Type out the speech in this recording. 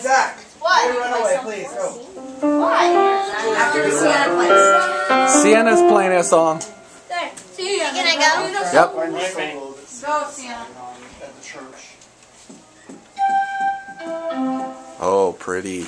Zach, What? run away, please. Go. Oh. Why? After Ceyanna plays. Ceyanna's playing a song. There. See. Can I go? Yep. Go, Ceyanna. at the church. Oh, pretty.